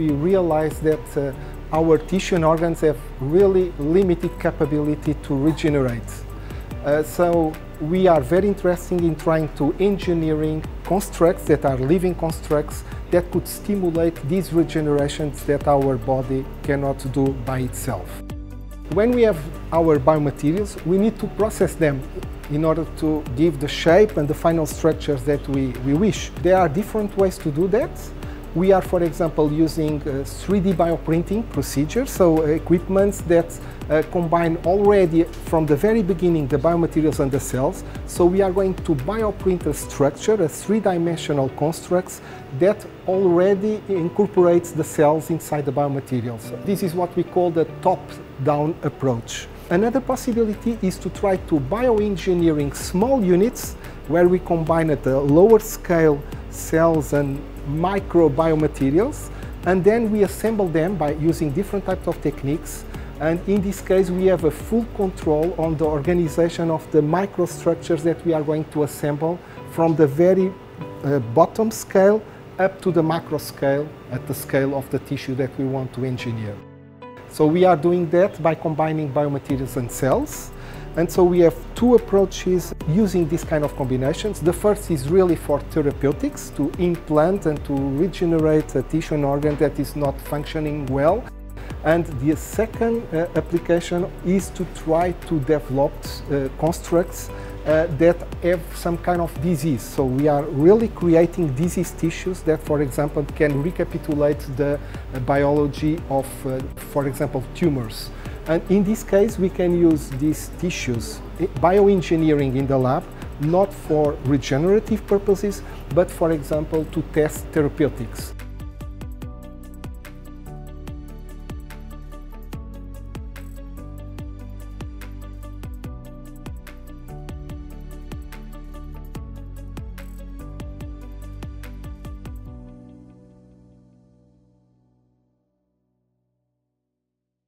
we realized that uh, our tissue and organs have really limited capability to regenerate. Uh, so we are very interested in trying to engineering constructs that are living constructs that could stimulate these regenerations that our body cannot do by itself. When we have our biomaterials, we need to process them in order to give the shape and the final structures that we, we wish. There are different ways to do that. We are, for example, using 3D uh, bioprinting procedures, so uh, equipments that uh, combine already from the very beginning the biomaterials and the cells. So we are going to bioprint a structure, a three-dimensional constructs that already incorporates the cells inside the biomaterials. This is what we call the top-down approach. Another possibility is to try to bioengineering small units where we combine at a lower scale cells and micro biomaterials and then we assemble them by using different types of techniques and in this case we have a full control on the organization of the microstructures that we are going to assemble from the very uh, bottom scale up to the macro scale at the scale of the tissue that we want to engineer. So we are doing that by combining biomaterials and cells. And so we have two approaches using this kind of combinations. The first is really for therapeutics, to implant and to regenerate a tissue and organ that is not functioning well. And the second uh, application is to try to develop uh, constructs uh, that have some kind of disease. So we are really creating disease tissues that, for example, can recapitulate the uh, biology of, uh, for example, tumors. And in this case, we can use these tissues, eh, bioengineering in the lab, not for regenerative purposes, but for example, to test therapeutics.